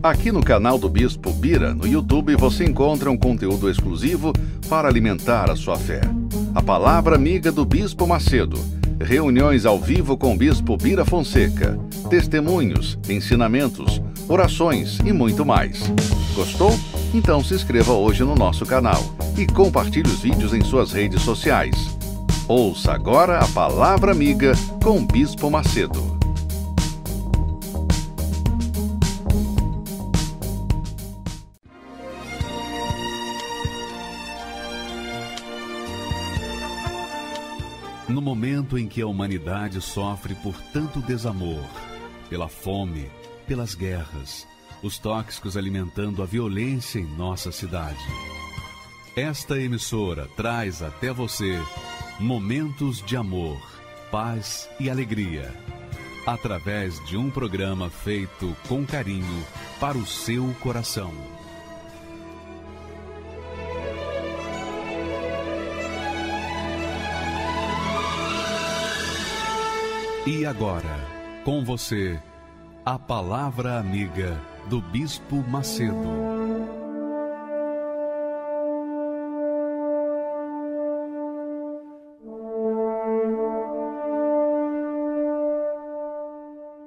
Aqui no canal do Bispo Bira, no YouTube, você encontra um conteúdo exclusivo para alimentar a sua fé. A palavra amiga do Bispo Macedo, reuniões ao vivo com o Bispo Bira Fonseca, testemunhos, ensinamentos, orações e muito mais. Gostou? Então se inscreva hoje no nosso canal e compartilhe os vídeos em suas redes sociais. Ouça agora a palavra amiga com o Bispo Macedo. Momento em que a humanidade sofre por tanto desamor, pela fome, pelas guerras, os tóxicos alimentando a violência em nossa cidade. Esta emissora traz até você momentos de amor, paz e alegria, através de um programa feito com carinho para o seu coração. E agora, com você, a Palavra Amiga do Bispo Macedo.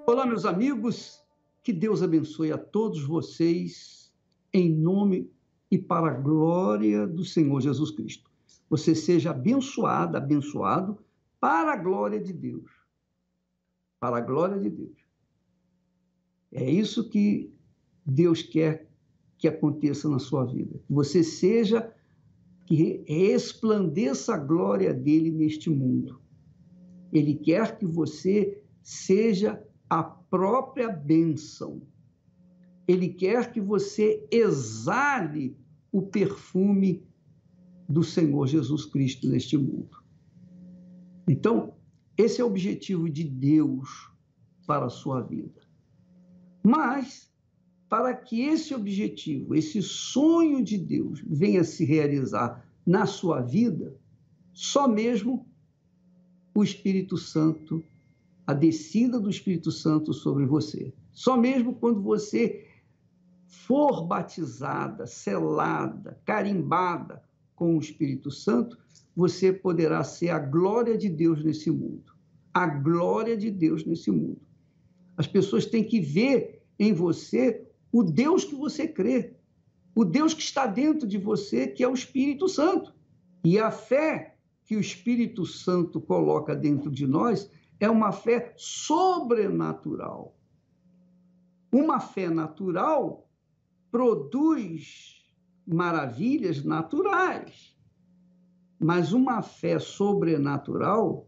Olá, meus amigos, que Deus abençoe a todos vocês, em nome e para a glória do Senhor Jesus Cristo. Você seja abençoado, abençoado, para a glória de Deus para a glória de Deus. É isso que Deus quer que aconteça na sua vida. Que você seja, que resplandeça a glória dele neste mundo. Ele quer que você seja a própria bênção. Ele quer que você exale o perfume do Senhor Jesus Cristo neste mundo. Então, esse é o objetivo de Deus para a sua vida. Mas, para que esse objetivo, esse sonho de Deus venha se realizar na sua vida, só mesmo o Espírito Santo, a descida do Espírito Santo sobre você. Só mesmo quando você for batizada, selada, carimbada com o Espírito Santo, você poderá ser a glória de Deus nesse mundo a glória de Deus nesse mundo. As pessoas têm que ver em você o Deus que você crê, o Deus que está dentro de você, que é o Espírito Santo. E a fé que o Espírito Santo coloca dentro de nós é uma fé sobrenatural. Uma fé natural produz maravilhas naturais, mas uma fé sobrenatural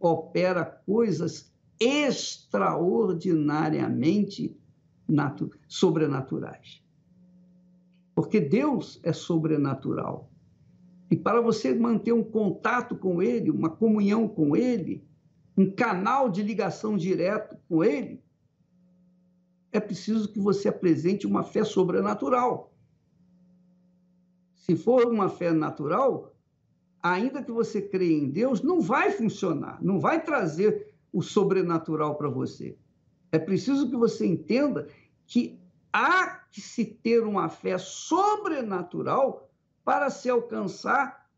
opera coisas extraordinariamente sobrenaturais. Porque Deus é sobrenatural. E para você manter um contato com Ele, uma comunhão com Ele, um canal de ligação direto com Ele, é preciso que você apresente uma fé sobrenatural. Se for uma fé natural, ainda que você creia em Deus, não vai funcionar, não vai trazer o sobrenatural para você. É preciso que você entenda que há que se ter uma fé sobrenatural para se alcançar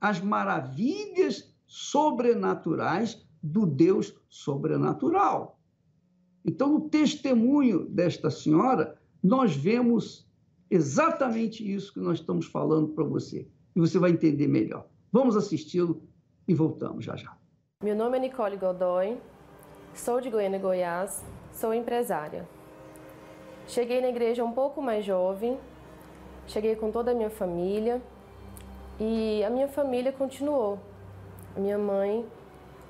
as maravilhas sobrenaturais do Deus sobrenatural. Então, no testemunho desta senhora, nós vemos exatamente isso que nós estamos falando para você e você vai entender melhor. Vamos assisti-lo e voltamos já já. Meu nome é Nicole Godoy, sou de Goiânia, Goiás, sou empresária. Cheguei na igreja um pouco mais jovem, cheguei com toda a minha família e a minha família continuou. A minha mãe,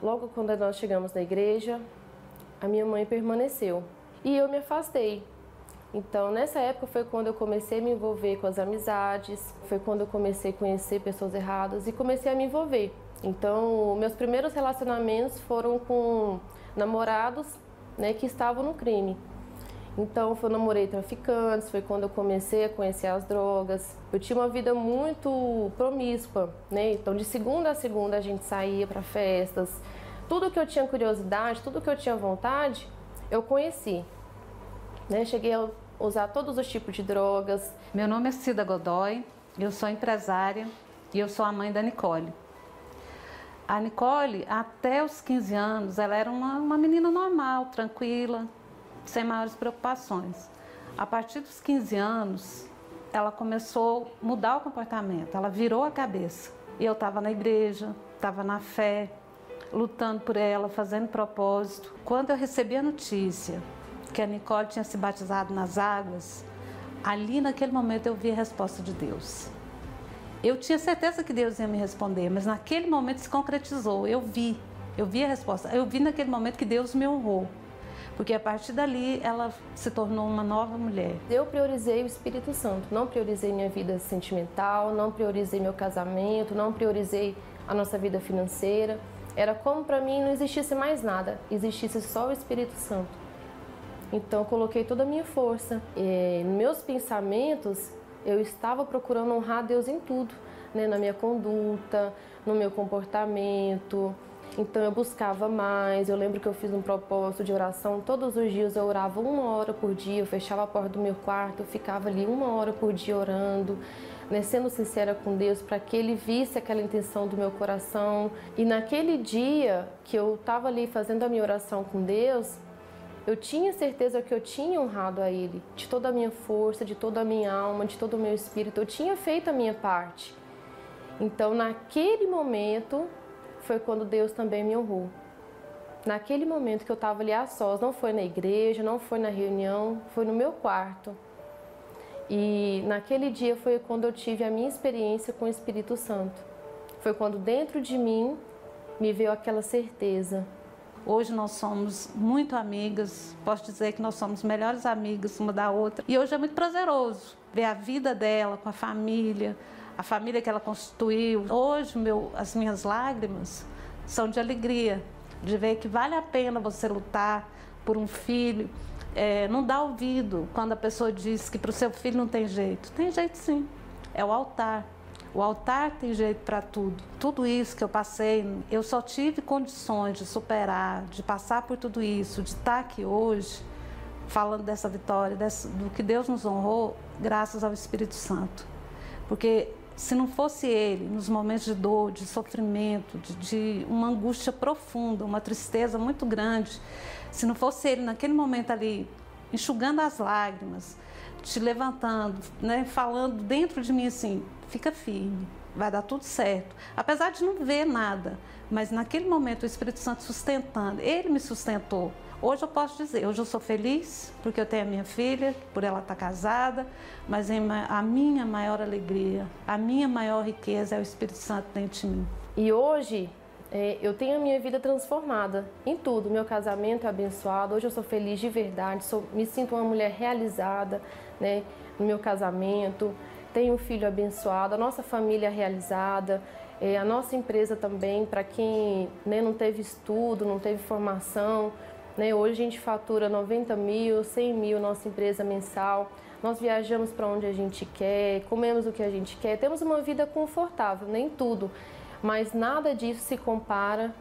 logo quando nós chegamos na igreja, a minha mãe permaneceu e eu me afastei então, nessa época foi quando eu comecei a me envolver com as amizades, foi quando eu comecei a conhecer pessoas erradas e comecei a me envolver. Então, meus primeiros relacionamentos foram com namorados né, que estavam no crime. Então, eu namorei traficantes, foi quando eu comecei a conhecer as drogas. Eu tinha uma vida muito promíscua, né? Então, de segunda a segunda a gente saía para festas. Tudo que eu tinha curiosidade, tudo que eu tinha vontade, eu conheci. Né? Cheguei a usar todos os tipos de drogas. Meu nome é Cida Godoy, eu sou empresária e eu sou a mãe da Nicole. A Nicole, até os 15 anos, ela era uma, uma menina normal, tranquila, sem maiores preocupações. A partir dos 15 anos, ela começou a mudar o comportamento, ela virou a cabeça. E eu estava na igreja, estava na fé, lutando por ela, fazendo propósito. Quando eu recebi a notícia que a Nicole tinha se batizado nas águas, ali naquele momento eu vi a resposta de Deus. Eu tinha certeza que Deus ia me responder, mas naquele momento se concretizou. Eu vi, eu vi a resposta. Eu vi naquele momento que Deus me honrou. Porque a partir dali ela se tornou uma nova mulher. Eu priorizei o Espírito Santo, não priorizei minha vida sentimental, não priorizei meu casamento, não priorizei a nossa vida financeira. Era como para mim não existisse mais nada, existisse só o Espírito Santo. Então eu coloquei toda a minha força. E, meus pensamentos eu estava procurando honrar Deus em tudo, né? na minha conduta, no meu comportamento. Então eu buscava mais. Eu lembro que eu fiz um propósito de oração. Todos os dias eu orava uma hora por dia. Eu fechava a porta do meu quarto, eu ficava ali uma hora por dia orando, né? sendo sincera com Deus, para que Ele visse aquela intenção do meu coração. E naquele dia que eu estava ali fazendo a minha oração com Deus, eu tinha certeza que eu tinha honrado a Ele, de toda a minha força, de toda a minha alma, de todo o meu espírito. Eu tinha feito a minha parte. Então, naquele momento, foi quando Deus também me honrou. Naquele momento que eu estava ali a sós, não foi na igreja, não foi na reunião, foi no meu quarto. E naquele dia foi quando eu tive a minha experiência com o Espírito Santo. Foi quando dentro de mim me veio aquela certeza Hoje nós somos muito amigas, posso dizer que nós somos melhores amigas uma da outra. E hoje é muito prazeroso ver a vida dela com a família, a família que ela constituiu. Hoje meu, as minhas lágrimas são de alegria, de ver que vale a pena você lutar por um filho. É, não dá ouvido quando a pessoa diz que para o seu filho não tem jeito. Tem jeito sim, é o altar. O altar tem jeito para tudo. Tudo isso que eu passei, eu só tive condições de superar, de passar por tudo isso, de estar aqui hoje, falando dessa vitória, dessa, do que Deus nos honrou, graças ao Espírito Santo. Porque se não fosse Ele, nos momentos de dor, de sofrimento, de, de uma angústia profunda, uma tristeza muito grande, se não fosse Ele naquele momento ali, enxugando as lágrimas, te levantando, né, falando dentro de mim assim, fica firme, vai dar tudo certo. Apesar de não ver nada, mas naquele momento o Espírito Santo sustentando, ele me sustentou. Hoje eu posso dizer, hoje eu sou feliz porque eu tenho a minha filha, por ela estar casada, mas a minha maior alegria, a minha maior riqueza é o Espírito Santo dentro de mim. E hoje é, eu tenho a minha vida transformada em tudo. Meu casamento é abençoado, hoje eu sou feliz de verdade, sou, me sinto uma mulher realizada né, no meu casamento. Tem um filho abençoado, a nossa família realizada, é, a nossa empresa também, para quem né, não teve estudo, não teve formação, né, hoje a gente fatura 90 mil, 100 mil nossa empresa mensal, nós viajamos para onde a gente quer, comemos o que a gente quer, temos uma vida confortável, nem tudo, mas nada disso se compara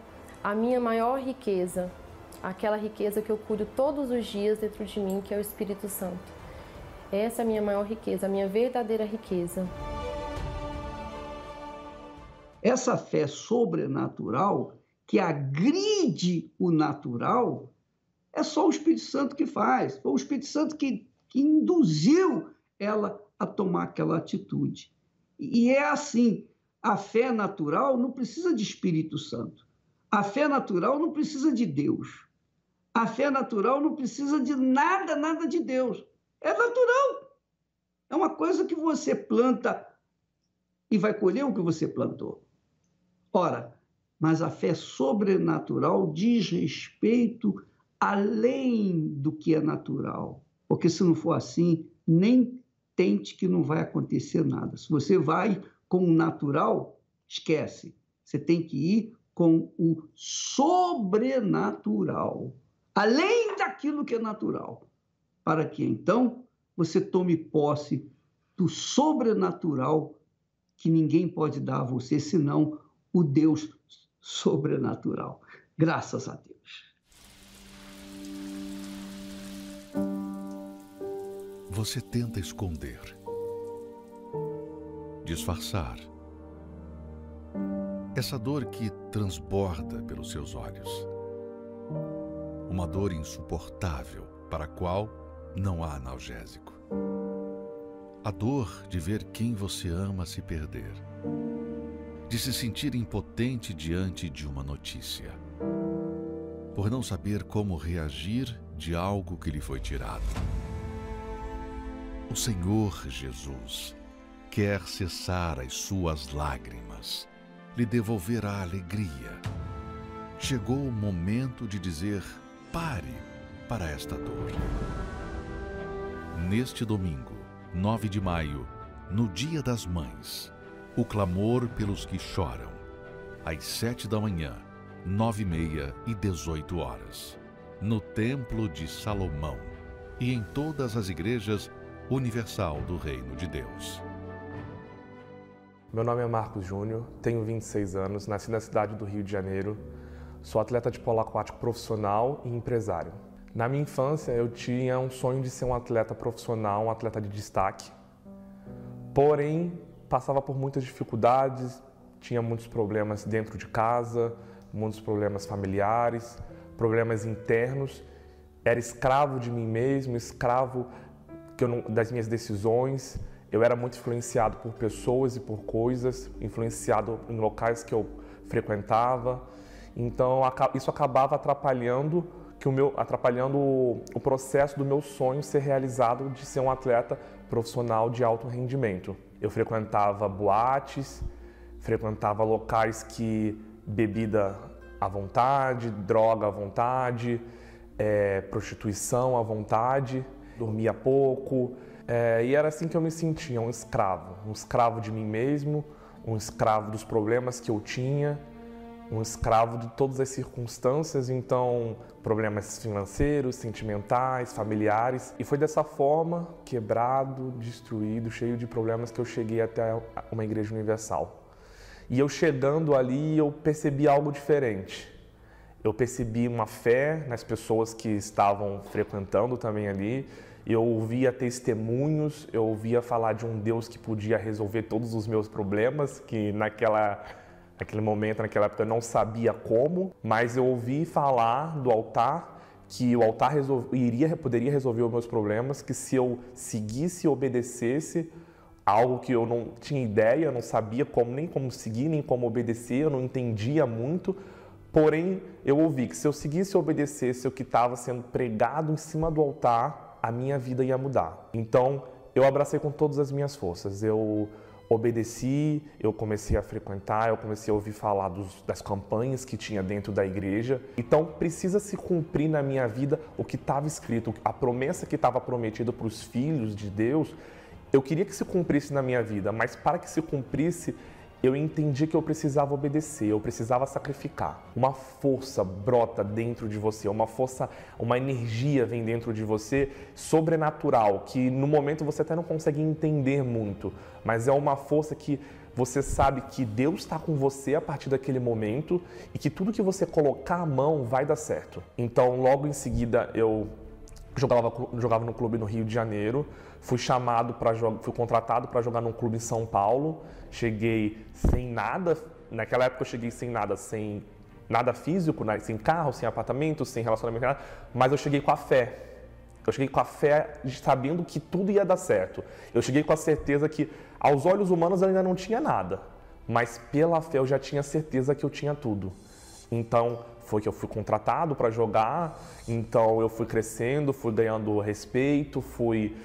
à minha maior riqueza, aquela riqueza que eu cuido todos os dias dentro de mim, que é o Espírito Santo. Essa é a minha maior riqueza, a minha verdadeira riqueza. Essa fé sobrenatural que agride o natural é só o Espírito Santo que faz. Foi o Espírito Santo que, que induziu ela a tomar aquela atitude. E é assim: a fé natural não precisa de Espírito Santo. A fé natural não precisa de Deus. A fé natural não precisa de nada, nada de Deus. É natural. É uma coisa que você planta e vai colher o que você plantou. Ora, mas a fé sobrenatural diz respeito além do que é natural. Porque se não for assim, nem tente que não vai acontecer nada. Se você vai com o natural, esquece. Você tem que ir com o sobrenatural, além daquilo que é natural para que então você tome posse do sobrenatural que ninguém pode dar a você senão o Deus sobrenatural. Graças a Deus. Você tenta esconder, disfarçar. Essa dor que transborda pelos seus olhos. Uma dor insuportável para a qual não há analgésico. A dor de ver quem você ama se perder. De se sentir impotente diante de uma notícia. Por não saber como reagir de algo que lhe foi tirado. O Senhor Jesus quer cessar as suas lágrimas, lhe devolver a alegria. Chegou o momento de dizer pare para esta dor. Neste domingo, 9 de maio, no Dia das Mães, o clamor pelos que choram, às sete da manhã, nove e meia e dezoito horas, no Templo de Salomão e em todas as igrejas universal do Reino de Deus. Meu nome é Marcos Júnior, tenho 26 anos, nasci na cidade do Rio de Janeiro, sou atleta de polo aquático profissional e empresário. Na minha infância, eu tinha um sonho de ser um atleta profissional, um atleta de destaque. Porém, passava por muitas dificuldades, tinha muitos problemas dentro de casa, muitos problemas familiares, problemas internos. Era escravo de mim mesmo, escravo não, das minhas decisões. Eu era muito influenciado por pessoas e por coisas, influenciado em locais que eu frequentava. Então, isso acabava atrapalhando que o meu atrapalhando o, processo do meu sonho ser realizado de ser um atleta profissional de alto rendimento. Eu frequentava boates, frequentava locais que bebida à vontade, droga à vontade, é, prostituição à vontade, dormia pouco, é, e era assim que eu me sentia, um escravo, um escravo de mim mesmo, um escravo dos problemas que eu tinha, um escravo de todas as circunstâncias, então problemas financeiros, sentimentais, familiares. E foi dessa forma, quebrado, destruído, cheio de problemas, que eu cheguei até uma igreja universal. E eu chegando ali, eu percebi algo diferente. Eu percebi uma fé nas pessoas que estavam frequentando também ali. Eu ouvia testemunhos, eu ouvia falar de um Deus que podia resolver todos os meus problemas, que naquela Naquele momento, naquela época, eu não sabia como, mas eu ouvi falar do altar que o altar iria, poderia resolver os meus problemas, que se eu seguisse e obedecesse, algo que eu não tinha ideia, não sabia como nem como seguir, nem como obedecer, eu não entendia muito, porém eu ouvi que se eu seguisse e obedecesse o que estava sendo pregado em cima do altar, a minha vida ia mudar. Então eu abracei com todas as minhas forças. Eu obedeci, eu comecei a frequentar, eu comecei a ouvir falar dos, das campanhas que tinha dentro da igreja. Então precisa se cumprir na minha vida o que estava escrito, a promessa que estava prometida para os filhos de Deus. Eu queria que se cumprisse na minha vida, mas para que se cumprisse, eu entendi que eu precisava obedecer, eu precisava sacrificar. Uma força brota dentro de você, uma força, uma energia vem dentro de você sobrenatural, que no momento você até não consegue entender muito, mas é uma força que você sabe que Deus está com você a partir daquele momento e que tudo que você colocar a mão vai dar certo. Então, logo em seguida, eu jogava, jogava no clube no Rio de Janeiro, fui chamado para fui contratado para jogar num clube em São Paulo. Cheguei sem nada, naquela época eu cheguei sem nada, sem nada físico, né? sem carro, sem apartamento, sem relacionamento, mas eu cheguei com a fé. Eu cheguei com a fé sabendo que tudo ia dar certo. Eu cheguei com a certeza que aos olhos humanos eu ainda não tinha nada, mas pela fé eu já tinha certeza que eu tinha tudo. Então, foi que eu fui contratado para jogar, então eu fui crescendo, fui ganhando respeito, fui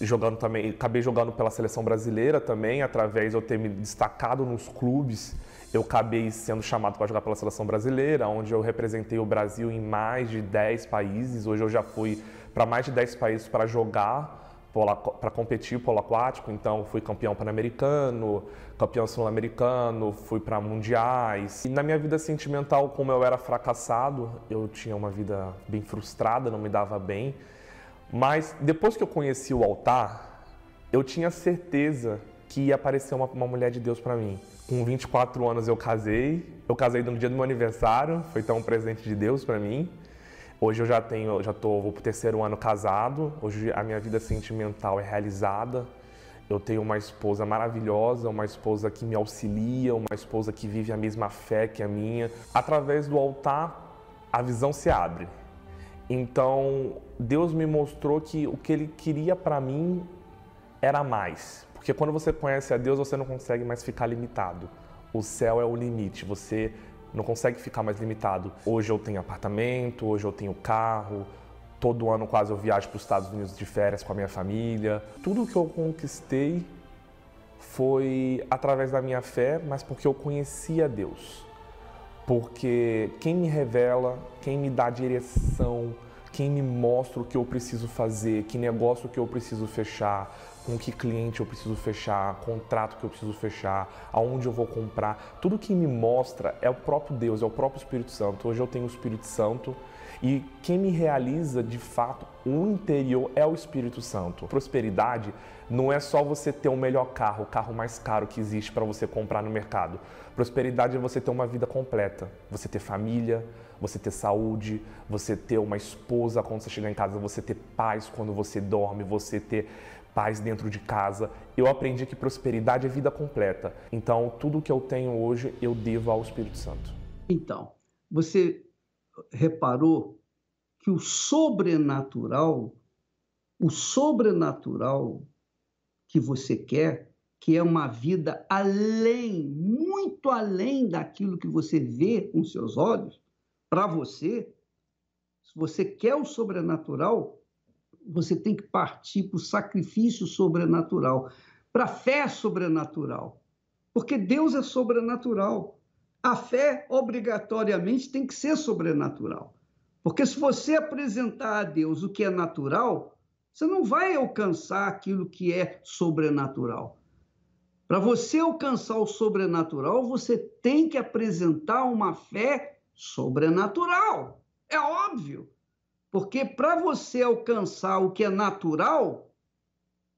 jogando também, acabei jogando pela seleção brasileira também, através de eu ter me destacado nos clubes, eu acabei sendo chamado para jogar pela seleção brasileira, onde eu representei o Brasil em mais de 10 países. Hoje eu já fui para mais de 10 países para jogar para competir polo aquático, então fui campeão pan-americano, campeão sul-americano, fui para mundiais. E na minha vida sentimental, como eu era fracassado, eu tinha uma vida bem frustrada, não me dava bem. Mas depois que eu conheci o altar, eu tinha certeza que ia aparecer uma, uma mulher de Deus para mim. Com 24 anos eu casei, eu casei no dia do meu aniversário, foi então um presente de Deus para mim. Hoje eu já tenho, já tô, vou pro terceiro ano casado. Hoje a minha vida sentimental é realizada. Eu tenho uma esposa maravilhosa, uma esposa que me auxilia, uma esposa que vive a mesma fé que a minha. Através do altar, a visão se abre. Então, Deus me mostrou que o que Ele queria para mim era mais. Porque quando você conhece a Deus, você não consegue mais ficar limitado. O céu é o limite, você não consegue ficar mais limitado. Hoje eu tenho apartamento, hoje eu tenho carro, todo ano quase eu viajo para os Estados Unidos de férias com a minha família. Tudo que eu conquistei foi através da minha fé, mas porque eu conhecia Deus. Porque quem me revela, quem me dá direção, quem me mostra o que eu preciso fazer, que negócio que eu preciso fechar, com que cliente eu preciso fechar, contrato que eu preciso fechar, aonde eu vou comprar. Tudo que me mostra é o próprio Deus, é o próprio Espírito Santo. Hoje eu tenho o Espírito Santo e quem me realiza de fato o interior é o Espírito Santo. Prosperidade não é só você ter o melhor carro, o carro mais caro que existe para você comprar no mercado. Prosperidade é você ter uma vida completa, você ter família, você ter saúde, você ter uma esposa quando você chegar em casa, você ter paz quando você dorme, você ter paz dentro de casa. Eu aprendi que prosperidade é vida completa. Então, tudo que eu tenho hoje eu devo ao Espírito Santo. Então, você reparou que o sobrenatural, o sobrenatural que você quer, que é uma vida além, muito além daquilo que você vê com seus olhos, para você, se você quer o sobrenatural, você tem que partir para o sacrifício sobrenatural, para a fé sobrenatural. Porque Deus é sobrenatural. A fé, obrigatoriamente, tem que ser sobrenatural. Porque se você apresentar a Deus o que é natural, você não vai alcançar aquilo que é sobrenatural. Para você alcançar o sobrenatural, você tem que apresentar uma fé sobrenatural. É óbvio. Porque para você alcançar o que é natural,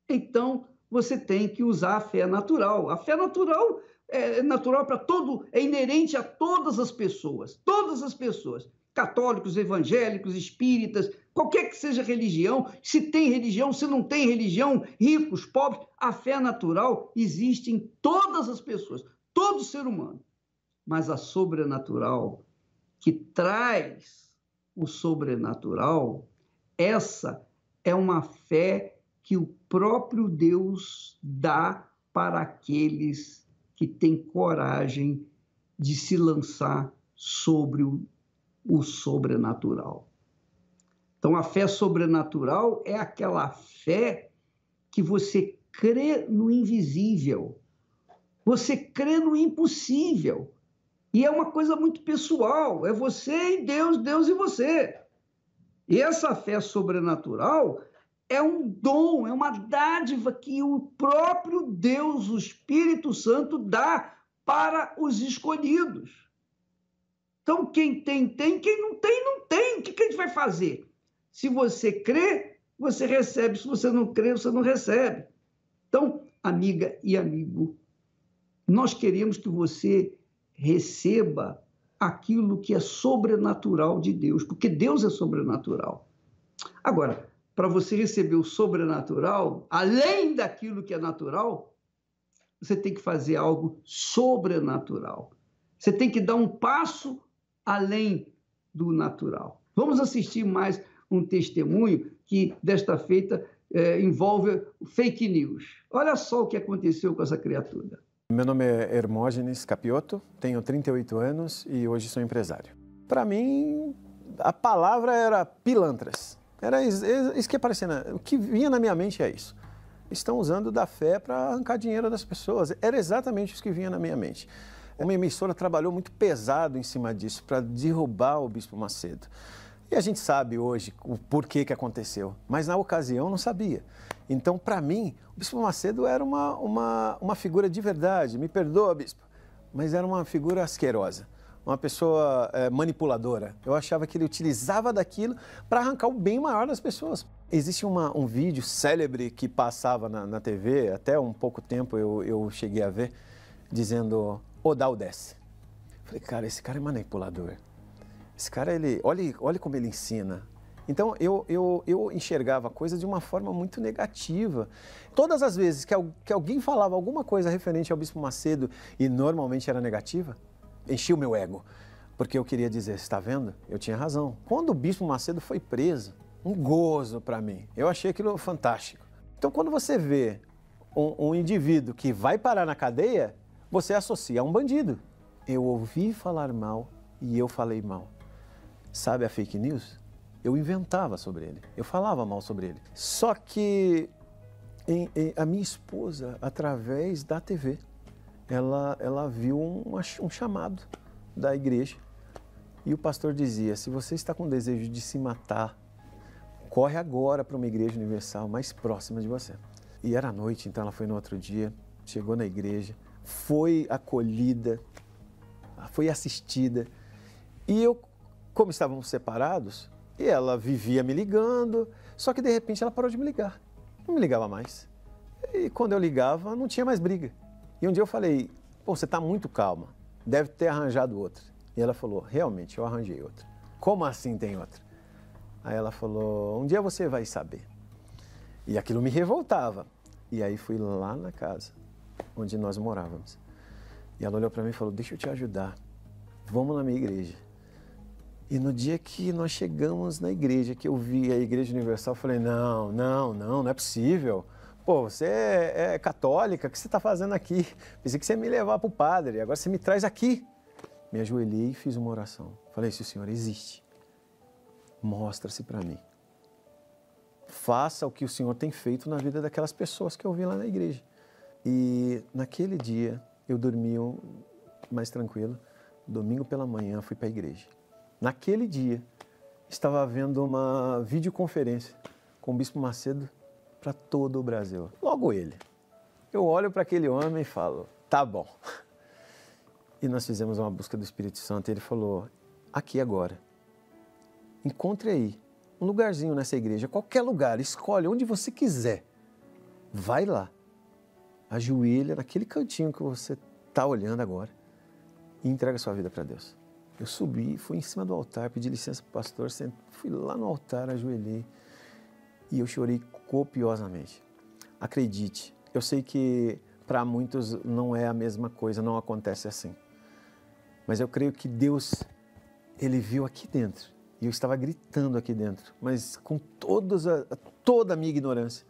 então você tem que usar a fé natural. A fé natural é natural para todo, é inerente a todas as pessoas, todas as pessoas, católicos, evangélicos, espíritas, qualquer que seja religião, se tem religião, se não tem religião, ricos, pobres, a fé natural existe em todas as pessoas, todo ser humano. Mas a sobrenatural, que traz o sobrenatural, essa é uma fé que o próprio Deus dá para aqueles que têm coragem de se lançar sobre o, o sobrenatural. Então, a fé sobrenatural é aquela fé que você crê no invisível, você crê no impossível. E é uma coisa muito pessoal, é você e Deus, Deus e você. E essa fé sobrenatural é um dom, é uma dádiva que o próprio Deus, o Espírito Santo, dá para os escolhidos. Então, quem tem, tem, quem não tem, não tem. O que a gente vai fazer? Se você crê, você recebe. Se você não crê, você não recebe. Então, amiga e amigo, nós queremos que você receba aquilo que é sobrenatural de Deus, porque Deus é sobrenatural. Agora, para você receber o sobrenatural, além daquilo que é natural, você tem que fazer algo sobrenatural. Você tem que dar um passo além do natural. Vamos assistir mais um testemunho que, desta feita, é, envolve fake news. Olha só o que aconteceu com essa criatura. Meu nome é Hermógenes Capioto, tenho 38 anos e hoje sou empresário. Para mim, a palavra era pilantras. Era isso que aparecia, o que vinha na minha mente é isso. Estão usando da fé para arrancar dinheiro das pessoas. Era exatamente isso que vinha na minha mente. Uma emissora trabalhou muito pesado em cima disso para derrubar o Bispo Macedo. E a gente sabe hoje o porquê que aconteceu, mas na ocasião não sabia. Então, para mim, o Bispo Macedo era uma, uma, uma figura de verdade. Me perdoa, Bispo, mas era uma figura asquerosa, uma pessoa é, manipuladora. Eu achava que ele utilizava daquilo para arrancar o bem maior das pessoas. Existe uma, um vídeo célebre que passava na, na TV, até um pouco tempo eu, eu cheguei a ver, dizendo: Odal desce. Falei, cara, esse cara é manipulador. Esse cara, ele, olha, olha como ele ensina. Então eu, eu, eu enxergava a coisa de uma forma muito negativa. Todas as vezes que, que alguém falava alguma coisa referente ao Bispo Macedo e normalmente era negativa, enchia o meu ego. Porque eu queria dizer, está vendo? Eu tinha razão. Quando o Bispo Macedo foi preso, um gozo para mim. Eu achei aquilo fantástico. Então quando você vê um, um indivíduo que vai parar na cadeia, você associa a um bandido. Eu ouvi falar mal e eu falei mal. Sabe a fake news? eu inventava sobre ele, eu falava mal sobre ele. Só que em, em, a minha esposa, através da TV, ela, ela viu um, um chamado da igreja e o pastor dizia: se você está com desejo de se matar, corre agora para uma igreja universal mais próxima de você. E era noite, então ela foi no outro dia, chegou na igreja, foi acolhida, foi assistida. E eu, como estávamos separados, e ela vivia me ligando, só que de repente ela parou de me ligar. Não me ligava mais. E quando eu ligava, não tinha mais briga. E um dia eu falei: pô, você está muito calma, deve ter arranjado outra. E ela falou: realmente, eu arranjei outra. Como assim tem outra? Aí ela falou: um dia você vai saber. E aquilo me revoltava. E aí fui lá na casa onde nós morávamos. E ela olhou para mim e falou: deixa eu te ajudar. Vamos na minha igreja. E no dia que nós chegamos na igreja, que eu vi a Igreja Universal, eu falei: não, não, não, não é possível. Pô, você é, é católica, o que você está fazendo aqui? Pensei que você ia me levar para o padre, agora você me traz aqui. Me ajoelhei e fiz uma oração. Falei: se o Senhor existe, mostra-se para mim. Faça o que o Senhor tem feito na vida daquelas pessoas que eu vi lá na igreja. E naquele dia eu dormi mais tranquilo. Domingo pela manhã fui para a igreja. Naquele dia, estava havendo uma videoconferência com o Bispo Macedo para todo o Brasil. Logo ele. Eu olho para aquele homem e falo: tá bom. E nós fizemos uma busca do Espírito Santo e ele falou: aqui agora. Encontre aí um lugarzinho nessa igreja, qualquer lugar, escolhe onde você quiser. Vai lá. Ajoelha naquele cantinho que você está olhando agora e entrega sua vida para Deus. Eu subi, fui em cima do altar, pedi licença para o pastor, fui lá no altar, ajoelhei e eu chorei copiosamente. Acredite, eu sei que para muitos não é a mesma coisa, não acontece assim. Mas eu creio que Deus, Ele viu aqui dentro, e eu estava gritando aqui dentro, mas com todos a, toda a minha ignorância,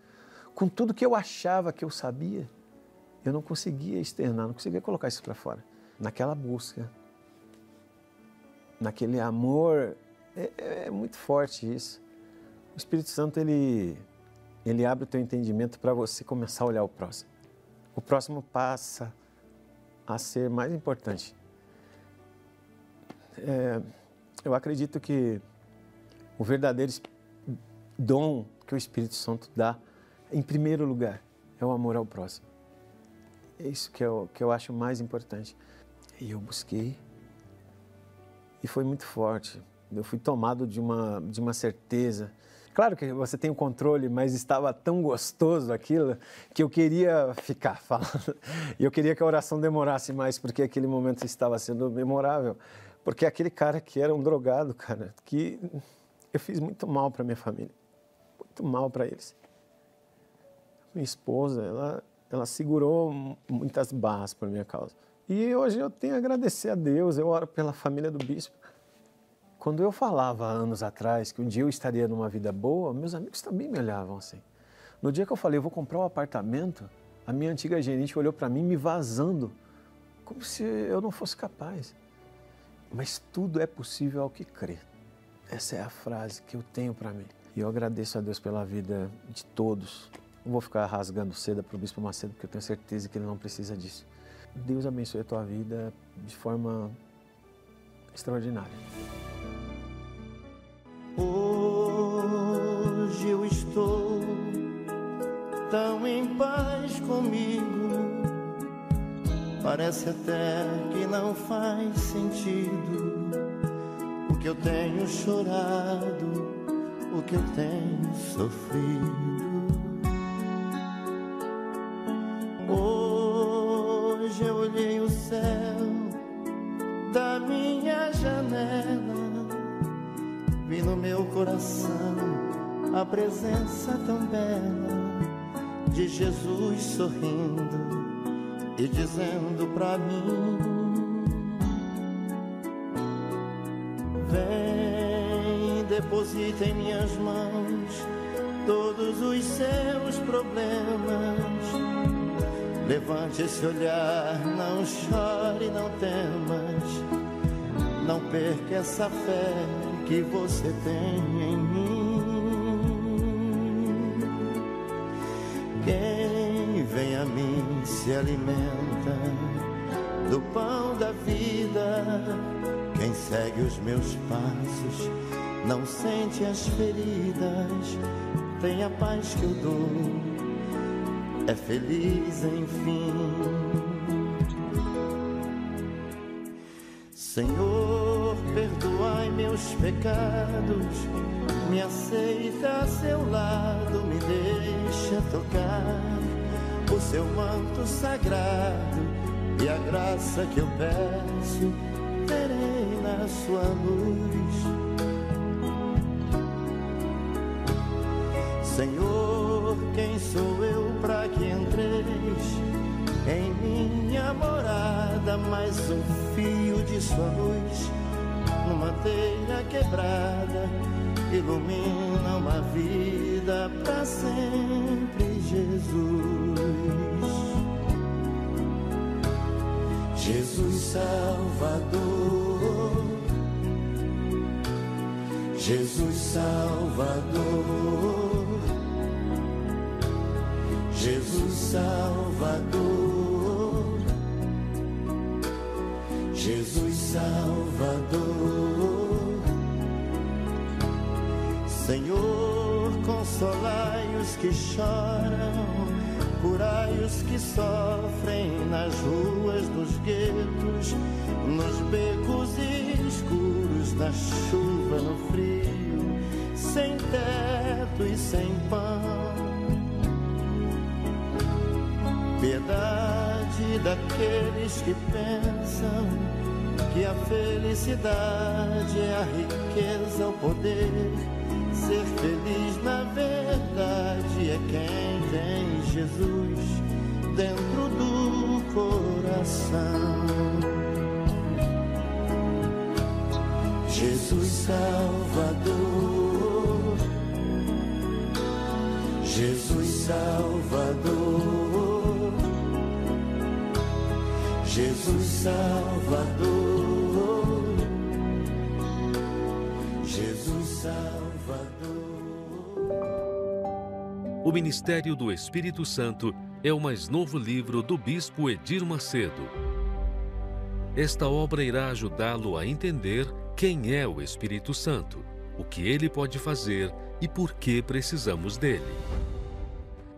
com tudo que eu achava que eu sabia, eu não conseguia externar, não conseguia colocar isso para fora. Naquela busca, naquele amor. É, é, é, muito forte isso. O Espírito Santo ele, ele abre o teu entendimento para você começar a olhar o próximo. O próximo passa a ser mais importante. É, eu acredito que o verdadeiro dom que o Espírito Santo dá, em primeiro lugar, é o amor ao próximo. É isso que eu, que eu acho mais importante. E eu busquei e foi muito forte. Eu fui tomado de uma, de uma certeza. Claro que você tem o controle, mas estava tão gostoso aquilo que eu queria ficar falando. E eu queria que a oração demorasse mais, porque aquele momento estava sendo memorável. Porque aquele cara que era um drogado, cara, que eu fiz muito mal para minha família. Muito mal para eles. Minha esposa, ela, ela segurou muitas barras por minha causa. E hoje eu tenho a agradecer a Deus, eu oro pela família do bispo. Quando eu falava anos atrás que um dia eu estaria numa vida boa, meus amigos também me olhavam assim. No dia que eu falei, eu vou comprar um apartamento, a minha antiga gerente olhou para mim me vazando, como se eu não fosse capaz. Mas tudo é possível ao que crê. Essa é a frase que eu tenho para mim. E eu agradeço a Deus pela vida de todos. Não vou ficar rasgando seda para o Bispo Macedo, porque eu tenho certeza que ele não precisa disso. Deus abençoe a tua vida de forma extraordinária. Estou tão em paz comigo, parece até que não faz sentido o que eu tenho chorado, o que eu tenho sofrido. Hoje eu olhei o céu da minha janela meu coração a presença tão bela de Jesus sorrindo e dizendo pra mim: Vem, deposita em minhas mãos todos os seus problemas. Levante esse olhar, não chore, não temas, não perca essa fé que você tem em mim. A mim se alimenta do pão da vida. Quem segue os meus passos não sente as feridas, tem a paz que eu dou, é feliz enfim. Senhor, perdoai meus pecados, me aceita a seu lado, me deixa tocar seu manto sagrado e a graça que eu peço terei na sua luz. Senhor, quem sou eu para que entreis em minha morada? Mais um fio de sua luz numa telha quebrada ilumina uma vida para sempre, Jesus. Salvador, Jesus Salvador, Jesus Salvador, Jesus Salvador. Senhor, consolai os que choram, curai os que sofrem nas ruas dos guetos, nos becos escuros, na chuva, no frio, sem teto e sem pão. Piedade daqueles que pensam que a felicidade é a riqueza, o poder Ser feliz na verdade é quem tem Jesus dentro do coração. Jesus Salvador, Jesus Salvador, Jesus Salvador, Jesus Salvador. O Ministério do Espírito Santo é o mais novo livro do Bispo Edir Macedo. Esta obra irá ajudá-lo a entender quem é o Espírito Santo, o que ele pode fazer e por que precisamos dele.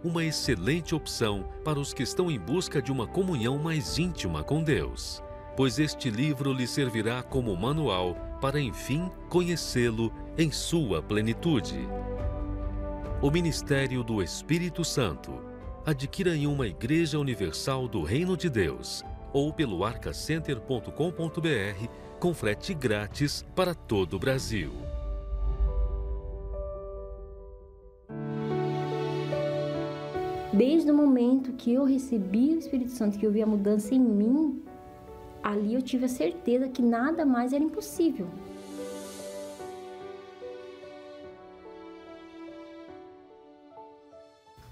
Uma excelente opção para os que estão em busca de uma comunhão mais íntima com Deus, pois este livro lhe servirá como manual para, enfim, conhecê-lo em sua plenitude. O Ministério do Espírito Santo. Adquira em uma Igreja Universal do Reino de Deus ou pelo arcacenter.com.br com frete grátis para todo o Brasil. Desde o momento que eu recebi o Espírito Santo, que eu vi a mudança em mim, ali eu tive a certeza que nada mais era impossível.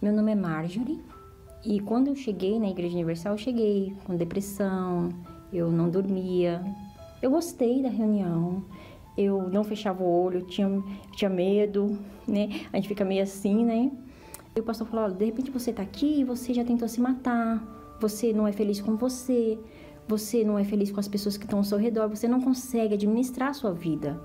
Meu nome é Marjorie e quando eu cheguei na Igreja Universal, eu cheguei com depressão, eu não dormia. Eu gostei da reunião, eu não fechava o olho, eu tinha, eu tinha medo, né? A gente fica meio assim, né? E o pastor falou: de repente você tá aqui e você já tentou se matar, você não é feliz com você, você não é feliz com as pessoas que estão ao seu redor, você não consegue administrar a sua vida.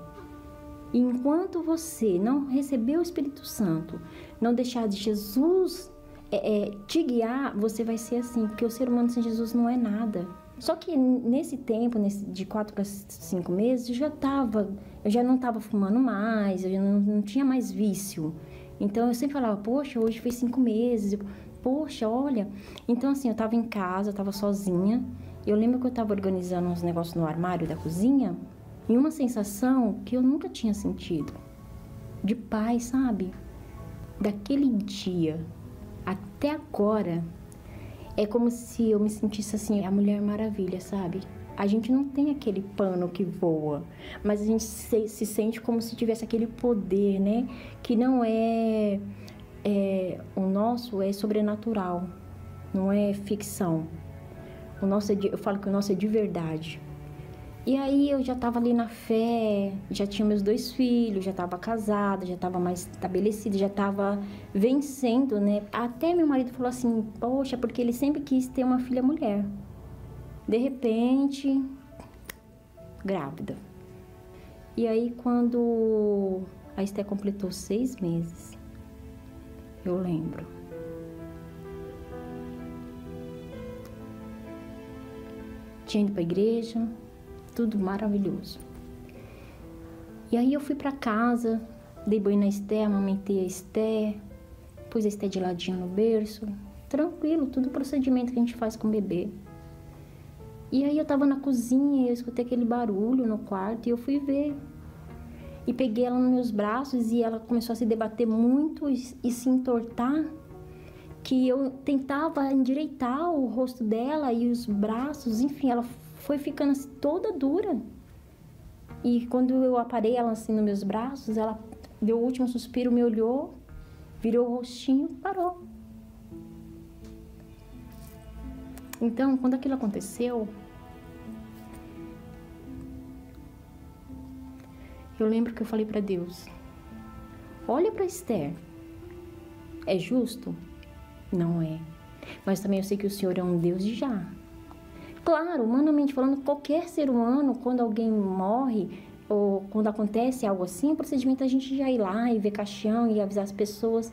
E enquanto você não receber o Espírito Santo, não deixar de Jesus é, é, te guiar, você vai ser assim, porque o ser humano sem Jesus não é nada. Só que nesse tempo, nesse, de quatro para cinco meses, eu já tava, eu já não estava fumando mais, eu já não, não, tinha mais vício. Então eu sempre falava, poxa, hoje fez cinco meses, poxa, olha. Então assim, eu estava em casa, eu estava sozinha. Eu lembro que eu estava organizando uns negócios no armário da cozinha e uma sensação que eu nunca tinha sentido. de paz, sabe? Daquele dia até agora, é como se eu me sentisse assim, a Mulher Maravilha, sabe? A gente não tem aquele pano que voa, mas a gente se, se sente como se tivesse aquele poder, né? Que não é, é, O nosso é sobrenatural, não é ficção. O nosso é de, eu falo que o nosso é de verdade. E aí eu já estava ali na fé, já tinha meus dois filhos, já estava casada, já estava mais estabelecida, já estava vencendo, né? Até meu marido falou assim: "Poxa, porque ele sempre quis ter uma filha mulher". De repente, grávida. E aí quando a Esté completou seis meses, eu lembro. Tinha ido para a igreja, tudo maravilhoso. E aí eu fui para casa, dei banho na Esté, amamentei a Esté, pus a Esté de ladinho no berço, tranquilo, tudo o procedimento que a gente faz com o bebê. E aí eu tava na cozinha eu escutei aquele barulho no quarto e eu fui ver. E peguei ela nos meus braços e ela começou a se debater muito e, e se entortar, que eu tentava endireitar o rosto dela e os braços, enfim, ela foi ficando assim, toda dura. E quando eu aparei ela assim nos meus braços, ela deu o último suspiro, me olhou, virou o rostinho, parou. Então, quando aquilo aconteceu, eu lembro que eu falei para Deus: Olha para Esther. É justo? Não é. Mas também eu sei que o Senhor é um Deus de já. Claro, humanamente falando, qualquer ser humano, quando alguém morre ou quando acontece algo assim, o procedimento é a gente já ir lá e ver caixão e avisar as pessoas.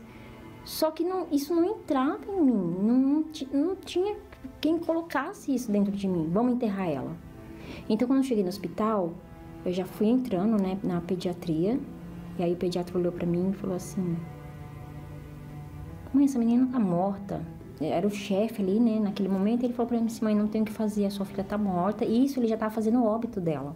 Só que não, isso não entrava em mim, não, não tinha quem colocasse isso dentro de mim. Vamos enterrar ela. Então, quando eu cheguei no hospital, eu já fui entrando né, na pediatria. E aí o pediatra olhou para mim e falou assim: Mãe, essa menina tá morta era o chefe ali, né, naquele momento, ele falou para mim assim, mãe, não tem o que fazer, a sua filha tá morta, e isso ele já tava fazendo o óbito dela.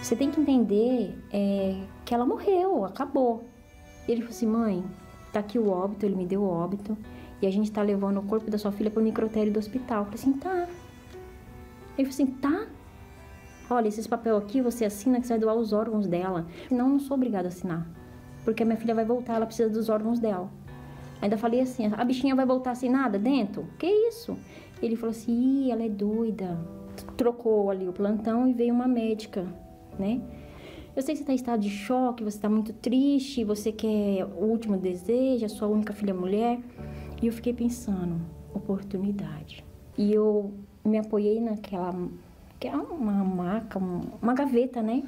Você tem que entender é, que ela morreu, acabou. Ele falou assim, mãe, tá aqui o óbito, ele me deu o óbito, e a gente tá levando o corpo da sua filha pro necrotério do hospital. Eu falei assim, tá. Ele falou assim, tá? Olha, esses papel aqui você assina que você vai doar os órgãos dela. Não, não sou obrigada a assinar porque a minha filha vai voltar, ela precisa dos órgãos dela. Ainda falei assim, a bichinha vai voltar sem nada dentro? Que isso? Ele falou assim, Ih, ela é doida. Trocou ali o plantão e veio uma médica, né? Eu sei que você está em estado de choque, você está muito triste, você quer o último desejo, a sua única filha mulher. E eu fiquei pensando, oportunidade. E eu me apoiei naquela, que é uma maca, uma gaveta, né?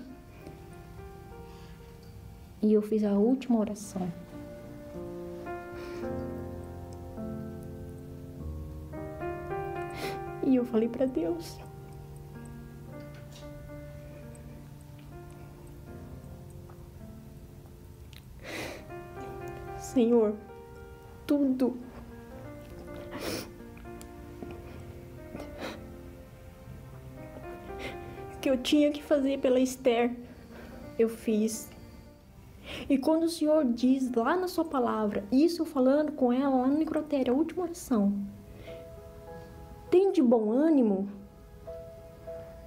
E eu fiz a última oração. E eu falei para Deus: Senhor, tudo que eu tinha que fazer pela Esther, eu fiz. E quando o Senhor diz lá na sua palavra, isso falando com ela lá no necrotério, a última oração, tem de bom ânimo?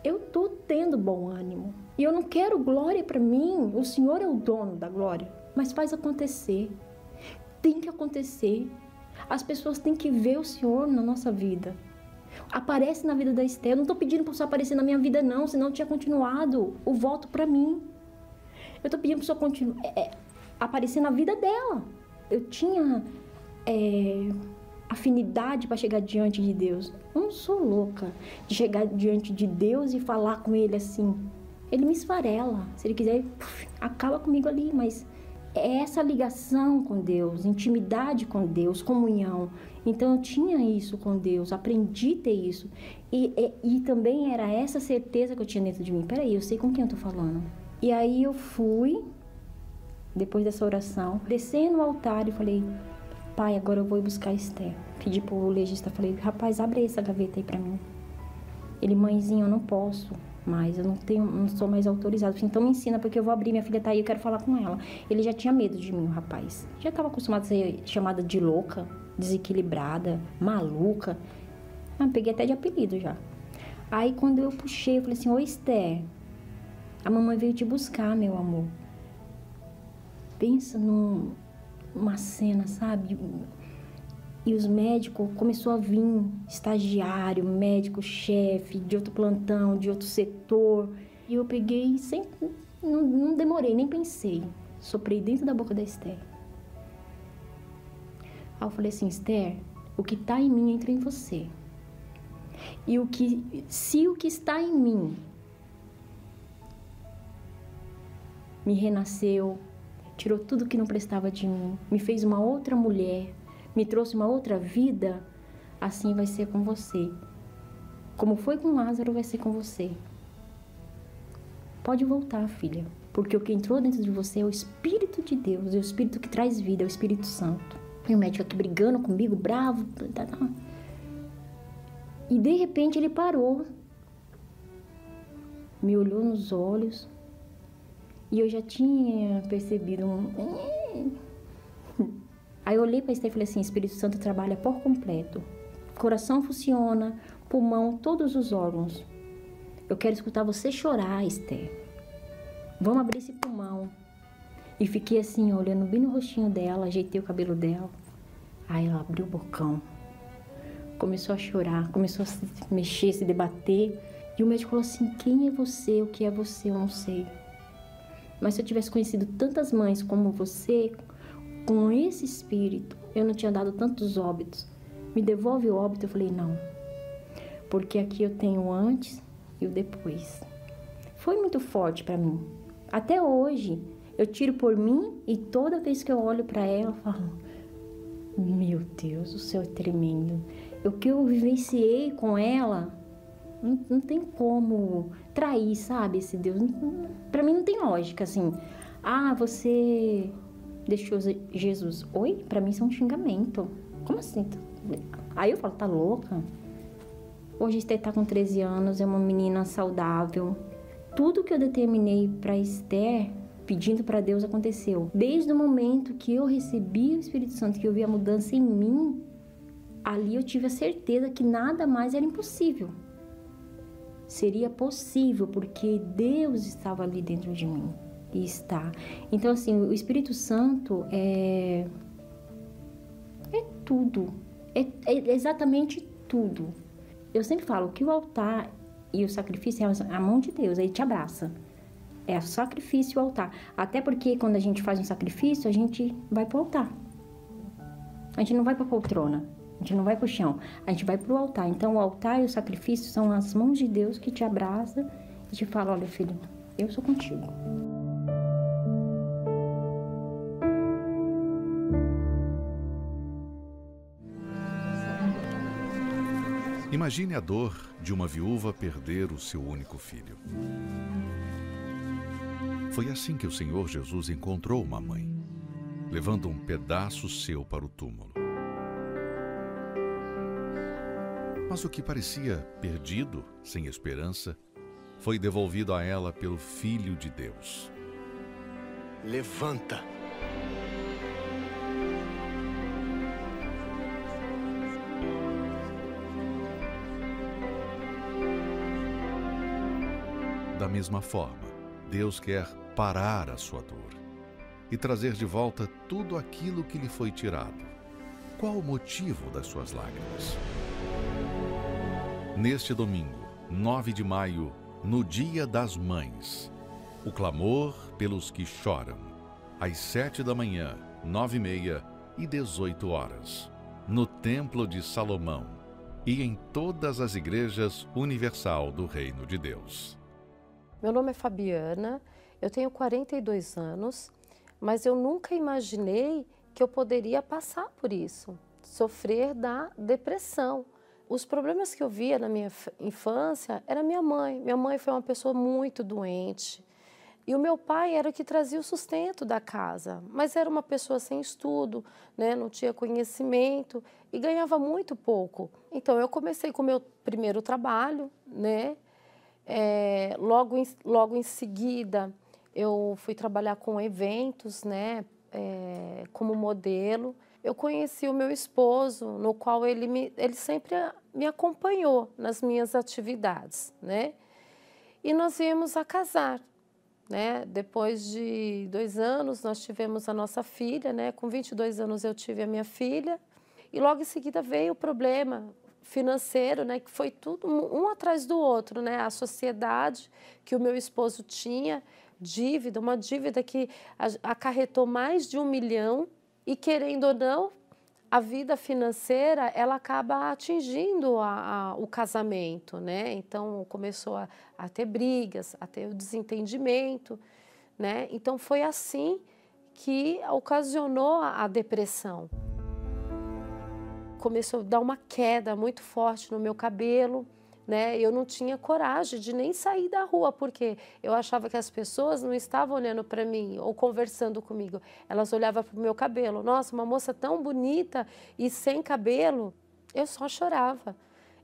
Eu tô tendo bom ânimo. E eu não quero glória para mim. O Senhor é o dono da glória. Mas faz acontecer. Tem que acontecer. As pessoas têm que ver o Senhor na nossa vida. Aparece na vida da Esther. Eu não estou pedindo para você aparecer na minha vida, não, senão eu tinha continuado o voto para mim. Eu tô pedindo pra pessoa continuar, é, é, aparecer na vida dela. Eu tinha é, afinidade para chegar diante de Deus. Eu não sou louca de chegar diante de Deus e falar com Ele assim. Ele me esfarela. Se Ele quiser, puf, acaba comigo ali. Mas é essa ligação com Deus, intimidade com Deus, comunhão. Então eu tinha isso com Deus, aprendi a ter isso. E, e, e também era essa certeza que eu tinha dentro de mim. Peraí, eu sei com quem eu tô falando. E aí eu fui, depois dessa oração, descendo no altar e falei, pai, agora eu vou buscar Esther. Pedi pro legista, falei, rapaz, abre essa gaveta aí pra mim. Ele, mãezinho, eu não posso. mas eu não tenho, não sou mais autorizado. Então me ensina, porque eu vou abrir, minha filha tá aí, eu quero falar com ela. Ele já tinha medo de mim, o rapaz. Já estava acostumado a ser chamada de louca, desequilibrada, maluca. Ah, peguei até de apelido já. Aí quando eu puxei, eu falei assim, ô Esther, a mamãe veio te buscar, meu amor. Pensa num, numa cena, sabe? E os médicos começou a vir estagiário, médico, chefe, de outro plantão, de outro setor. E eu peguei sem. Não, não demorei, nem pensei. Soprei dentro da boca da Esther. Aí eu falei assim, Esther, o que está em mim entra em você. E o que, se o que está em mim me renasceu, tirou tudo que não prestava de mim, me fez uma outra mulher, me trouxe uma outra vida, assim vai ser com você. Como foi com Lázaro, vai ser com você. Pode voltar, filha, porque o que entrou dentro de você é o Espírito de Deus, é o Espírito que traz vida, é o Espírito Santo. E o médico aqui brigando comigo, bravo. Tá, tá. E de repente ele parou, me olhou nos olhos e eu já tinha percebido um. Aí eu olhei para Esther e falei assim: Espírito Santo trabalha por completo. Coração funciona, pulmão, todos os órgãos. Eu quero escutar você chorar, Esther. Vamos abrir esse pulmão. E fiquei assim, olhando bem no rostinho dela, ajeitei o cabelo dela. Aí ela abriu o bocão. Começou a chorar, começou a se mexer, se debater. E o médico falou assim: Quem é você? O que é você? Eu não sei. Mas se eu tivesse conhecido tantas mães como você, com esse espírito, eu não tinha dado tantos óbitos. Me devolve o óbito. Eu falei, não. Porque aqui eu tenho o antes e o depois. Foi muito forte para mim. Até hoje, eu tiro por mim e toda vez que eu olho para ela, eu falo: Meu Deus, o céu é tremendo. O que eu vivenciei com ela, não, não tem como trair, sabe? Esse Deus. Para mim não tem lógica assim. Ah, você deixou Jesus. Oi? Para mim isso é um xingamento. Como assim? Aí eu falo, tá louca? Hoje Esther tá com 13 anos, é uma menina saudável. Tudo que eu determinei para Esther, pedindo para Deus, aconteceu. Desde o momento que eu recebi o Espírito Santo, que eu vi a mudança em mim, ali eu tive a certeza que nada mais era impossível. Seria possível, porque Deus estava ali dentro de mim e está. Então, assim, o Espírito Santo é. É tudo. É, é exatamente tudo. Eu sempre falo que o altar e o sacrifício é a mão de Deus, ele te abraça. É o sacrifício e o altar. Até porque quando a gente faz um sacrifício, a gente vai para o altar. A gente não vai para a poltrona, a gente não vai para o chão, a gente vai para o altar. Então, o altar e o sacrifício são as mãos de Deus que te abraça e te fala: olha, filho, eu sou contigo. Imagine a dor de uma viúva perder o seu único filho. Foi assim que o Senhor Jesus encontrou uma mãe, levando um pedaço seu para o túmulo. Mas o que parecia perdido, sem esperança, foi devolvido a ela pelo Filho de Deus. Levanta! Da mesma forma, Deus quer parar a sua dor e trazer de volta tudo aquilo que lhe foi tirado. Qual o motivo das suas lágrimas? Neste domingo, 9 de maio, no Dia das Mães, o clamor pelos que choram, às sete da manhã, nove e meia e dezoito horas, no Templo de Salomão e em todas as igrejas universal do Reino de Deus. Meu nome é Fabiana, eu tenho 42 anos, mas eu nunca imaginei que eu poderia passar por isso, sofrer da depressão. Os problemas que eu via na minha infância era minha mãe. Minha mãe foi uma pessoa muito doente. E o meu pai era o que trazia o sustento da casa, mas era uma pessoa sem estudo, né? não tinha conhecimento e ganhava muito pouco. Então eu comecei com o meu primeiro trabalho, né? É, logo, em, logo em seguida, eu fui trabalhar com eventos, né, é, como modelo. Eu conheci o meu esposo, no qual ele, me, ele sempre me acompanhou nas minhas atividades, né? E nós viemos a casar, né? Depois de dois anos, nós tivemos a nossa filha, né? Com 22 anos eu tive a minha filha. E logo em seguida veio o problema financeiro, né? Que foi tudo um atrás do outro, né? A sociedade que o meu esposo tinha, dívida, uma dívida que acarretou mais de um milhão e querendo ou não, a vida financeira ela acaba atingindo a, a, o casamento, né? Então começou a, a, ter brigas, a ter o desentendimento, né? Então foi assim que ocasionou a, a depressão. Começou a dar uma queda muito forte no meu cabelo, né? Eu não tinha coragem de nem sair da rua, porque eu achava que as pessoas não estavam olhando para mim ou conversando comigo. Elas olhavam para o meu cabelo. Nossa, uma moça tão bonita e sem cabelo. Eu só chorava.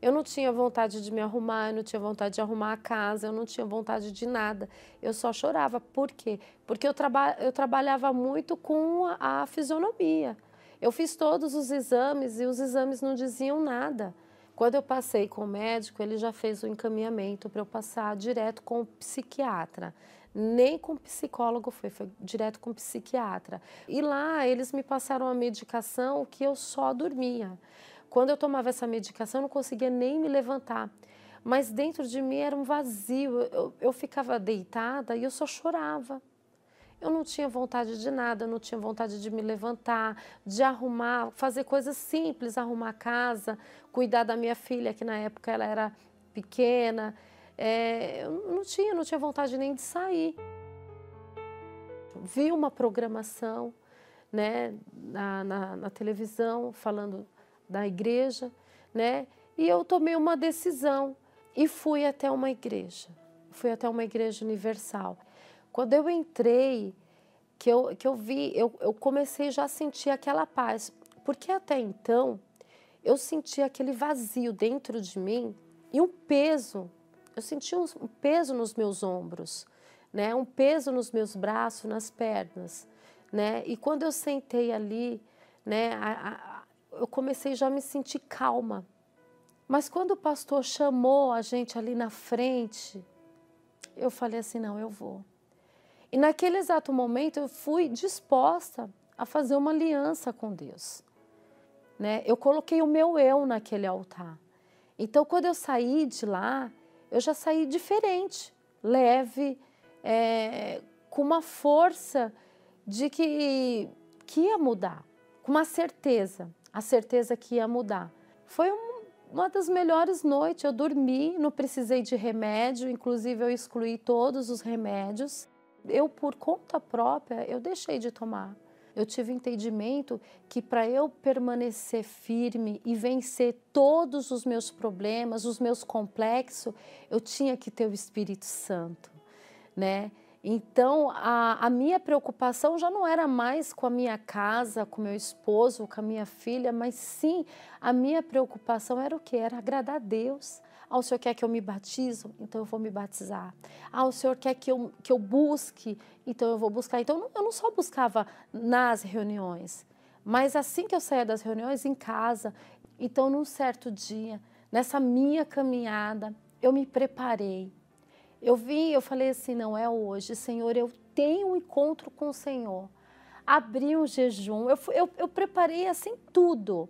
Eu não tinha vontade de me arrumar, eu não tinha vontade de arrumar a casa, eu não tinha vontade de nada. Eu só chorava. Por quê? Porque eu, traba eu trabalhava muito com a, a fisionomia. Eu fiz todos os exames e os exames não diziam nada. Quando eu passei com o médico, ele já fez o encaminhamento para eu passar direto com o psiquiatra. Nem com psicólogo foi, foi direto com o psiquiatra. E lá eles me passaram a medicação que eu só dormia. Quando eu tomava essa medicação, eu não conseguia nem me levantar. Mas dentro de mim era um vazio. Eu, eu ficava deitada e eu só chorava. Eu não tinha vontade de nada, eu não tinha vontade de me levantar, de arrumar, fazer coisas simples, arrumar a casa, cuidar da minha filha, que na época ela era pequena. É, eu não tinha, não tinha vontade nem de sair. Vi uma programação né, na, na, na televisão falando da igreja, né, e eu tomei uma decisão e fui até uma igreja. Fui até uma igreja universal. Quando eu entrei, que eu, que eu vi, eu, eu comecei já a sentir aquela paz. Porque até então, eu sentia aquele vazio dentro de mim e um peso. Eu sentia um peso nos meus ombros, né? um peso nos meus braços, nas pernas. Né? E quando eu sentei ali, né, a, a, eu comecei já a me sentir calma. Mas quando o pastor chamou a gente ali na frente, eu falei assim: não, eu vou. E naquele exato momento eu fui disposta a fazer uma aliança com Deus. Né? Eu coloquei o meu eu naquele altar. Então, quando eu saí de lá, eu já saí diferente, leve, é, com uma força de que, que ia mudar, com uma certeza, a certeza que ia mudar. Foi um, uma das melhores noites. Eu dormi, não precisei de remédio, inclusive eu excluí todos os remédios eu, por conta própria, eu deixei de tomar. Eu tive entendimento que para eu permanecer firme e vencer todos os meus problemas, os meus complexos, eu tinha que ter o Espírito Santo, né? Então, a, a, minha preocupação já não era mais com a minha casa, com meu esposo, com a minha filha, mas sim, a minha preocupação era o que? Era agradar a Deus. Ah, o Senhor quer que eu me batizo? Então eu vou me batizar. Ah, o Senhor quer que eu, que eu busque? Então eu vou buscar. Então eu não só buscava nas reuniões, mas assim que eu saía das reuniões, em casa. Então, num certo dia, nessa minha caminhada, eu me preparei. Eu vim, eu falei assim: não é hoje, Senhor, eu tenho um encontro com o Senhor. Abri um jejum, eu, eu, eu preparei assim tudo.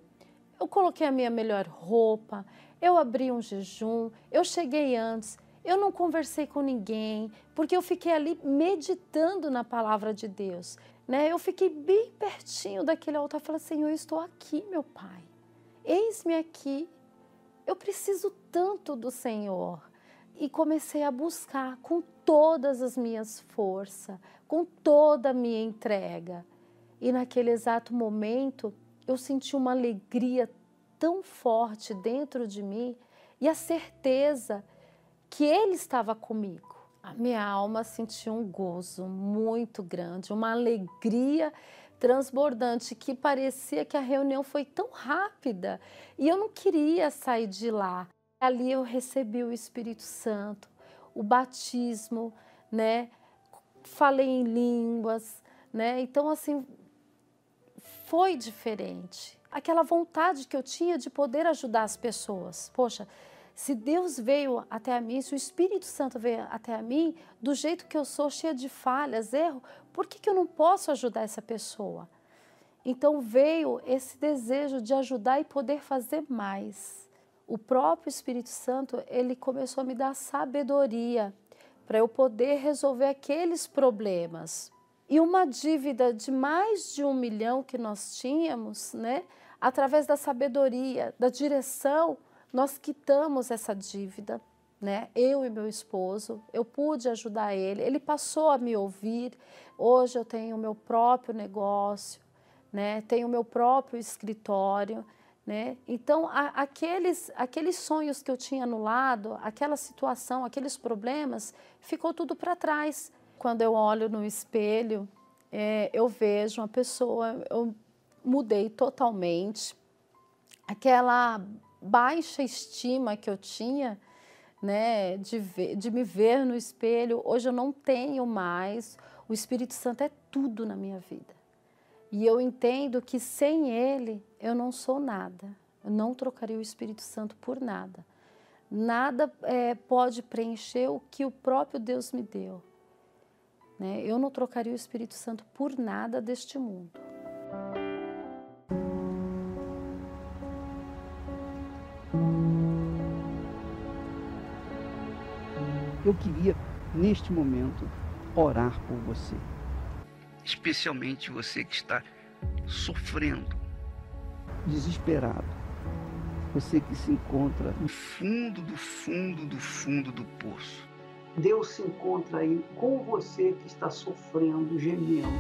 Eu coloquei a minha melhor roupa, eu abri um jejum, eu cheguei antes, eu não conversei com ninguém, porque eu fiquei ali meditando na palavra de Deus. Né? Eu fiquei bem pertinho daquele altar falei, Senhor, eu estou aqui, meu Pai. Eis-me aqui. Eu preciso tanto do Senhor. E comecei a buscar com todas as minhas forças, com toda a minha entrega. E naquele exato momento, eu senti uma alegria tão forte dentro de mim e a certeza que Ele estava comigo. A minha alma sentiu um gozo muito grande, uma alegria transbordante que parecia que a reunião foi tão rápida e eu não queria sair de lá. Ali eu recebi o Espírito Santo. o batismo, né? Falei em línguas, né? Então, assim, foi diferente. Aquela vontade que eu tinha de poder ajudar as pessoas. Poxa, se Deus veio até a mim, se o Espírito Santo veio até a mim, do jeito que eu sou, cheia de falhas, erro, por que, que eu não posso ajudar essa pessoa? Então veio esse desejo de ajudar e poder fazer mais. O próprio Espírito Santo, ele começou a me dar sabedoria para eu poder resolver aqueles problemas. E uma dívida de mais de um milhão que nós tínhamos, né? Através da sabedoria, da direção, nós quitamos essa dívida, né? Eu e meu esposo, eu pude ajudar ele, ele passou a me ouvir. Hoje eu tenho o meu próprio negócio, né? Tenho o meu próprio escritório, né? Então, a, aqueles, aqueles sonhos que eu tinha no lado, aquela situação, aqueles problemas, ficou tudo para trás. Quando eu olho no espelho, é, eu vejo uma pessoa, eu mudei totalmente. Aquela baixa estima que eu tinha, né, de, ver, de me ver no espelho, hoje eu não tenho mais. O Espírito Santo é tudo na minha vida. E eu entendo que sem Ele eu não sou nada. Eu não trocaria o Espírito Santo por nada. Nada é, pode preencher o que o próprio Deus me deu. Né? Eu não trocaria o Espírito Santo por nada deste mundo. Eu queria, neste momento, orar por você especialmente você que está sofrendo, desesperado, você que se encontra no fundo do fundo do fundo do poço. Deus se encontra aí com você que está sofrendo, gemendo.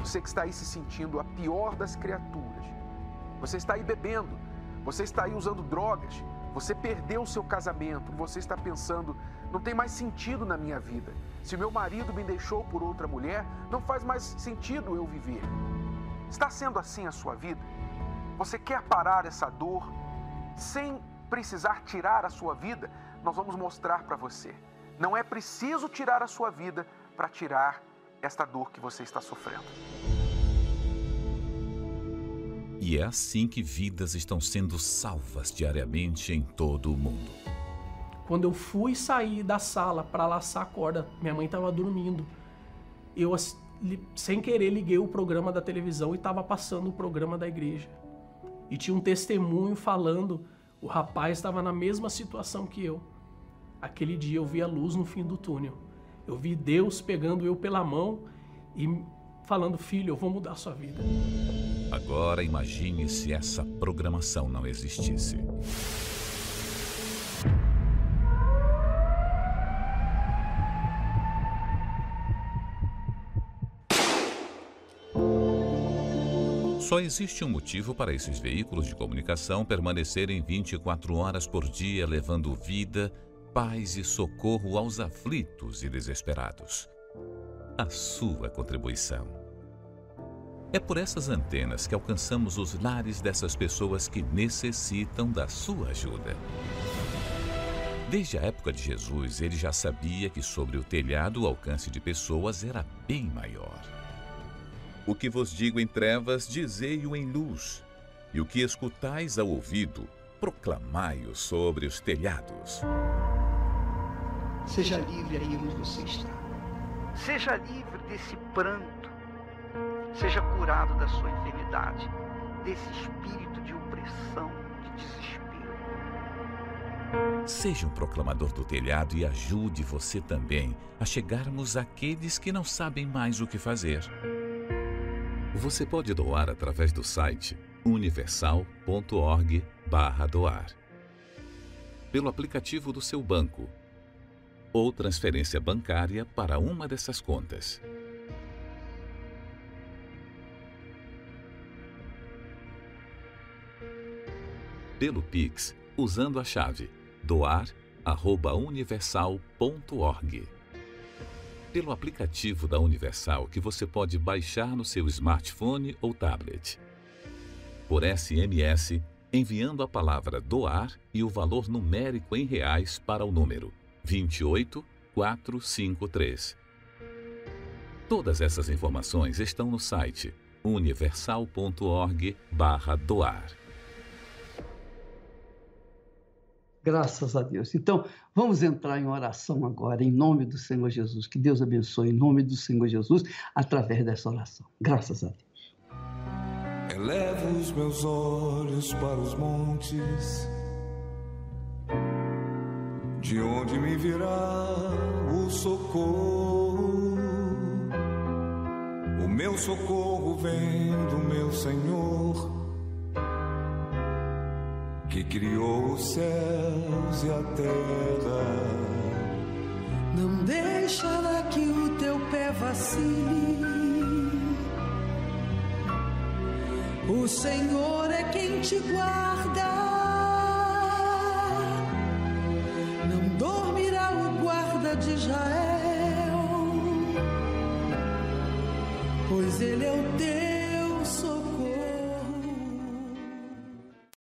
Você que está aí se sentindo a pior das criaturas. Você está aí bebendo, você está aí usando drogas, você perdeu o seu casamento, você está pensando, não tem mais sentido na minha vida. Se meu marido me deixou por outra mulher, não faz mais sentido eu viver. Está sendo assim a sua vida? Você quer parar essa dor sem precisar tirar a sua vida? Nós vamos mostrar para você. Não é preciso tirar a sua vida para tirar esta dor que você está sofrendo. E é assim que vidas estão sendo salvas diariamente em todo o mundo. Quando eu fui sair da sala para laçar a corda, minha mãe estava dormindo. Eu, sem querer, liguei o programa da televisão e estava passando o programa da igreja. E tinha um testemunho falando, o rapaz estava na mesma situação que eu. Aquele dia eu vi a luz no fim do túnel. Eu vi Deus pegando eu pela mão e falando: Filho, eu vou mudar a sua vida. Agora imagine se essa programação não existisse. Só existe um motivo para esses veículos de comunicação permanecerem 24 horas por dia, levando vida, paz e socorro aos aflitos e desesperados. A sua contribuição. É por essas antenas que alcançamos os lares dessas pessoas que necessitam da sua ajuda. Desde a época de Jesus, ele já sabia que sobre o telhado o alcance de pessoas era bem maior. O que vos digo em trevas, dizei-o em luz, e o que escutais ao ouvido, proclamai-o sobre os telhados. Seja livre aí onde você está. Seja livre desse pranto. Seja curado da sua enfermidade, desse espírito de opressão, de desespero. Seja um proclamador do telhado e ajude você também a chegarmos àqueles que não sabem mais o que fazer. Você pode doar através do site universal.org/doar, pelo aplicativo do seu banco ou transferência bancária para uma dessas contas. Pelo Pix, usando a chave doar@universal.org pelo aplicativo da Universal que você pode baixar no seu smartphone ou tablet. Por SMS, enviando a palavra doar e o valor numérico em reais para o número 28 453. Todas essas informações estão no site universal.org/doar. Graças a Deus. Então, vamos entrar em oração agora, em nome do Senhor Jesus. Que Deus abençoe em nome do Senhor Jesus, através dessa oração. Graças a Deus. Elevo os meus olhos para os montes, de onde me virá o socorro. O meu socorro vem do meu Senhor que criou os céus e a terra. Não deixará que o teu pé vacile. O Senhor é quem te guarda. Não dormirá o guarda de Israel, pois ele é o teu